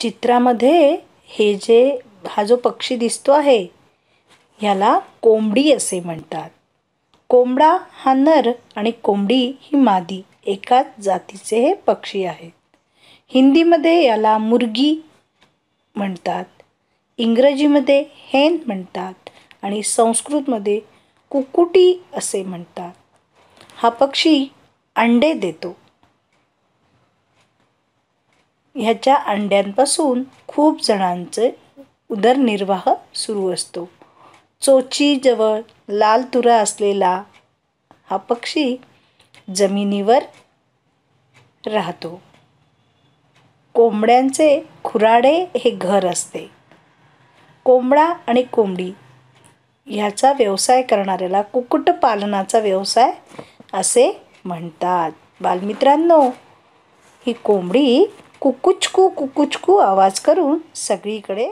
चित्रामध्ये हे जे हा जो पक्षी दिसतो आहे ह्याला कोंबडी असे म्हणतात. कोंबडा हा नर आणि कोंबडी ही मादी एकाच जातीचे हे पक्षी आहेत. हिंदीमध्ये याला मुर्गी म्हणतात. इंग्रजीमध्ये हेन म्हणतात आणि संस्कृतमध्ये कुकुटी असे म्हणतात. हा पक्षी अंडे देतो. ह्याच्या अंड्यांपासून खूप जणांचे उदरनिर्वाह सुरू असतो. चोचीजवळ लाल तुरा असलेला हा पक्षी जमिनीवर राहतो. कोंबड्यांचे खुराडे हे घर असते. कोंबडा आणि कोंबडी ह्याचा व्यवसाय करणाऱ्याला कुक्कुटपालनाचा व्यवसाय असे म्हणतात. बालमित्रांनो ही कोंबडी कुकुचकू कुकुचकू आवाज करून सगळीकडे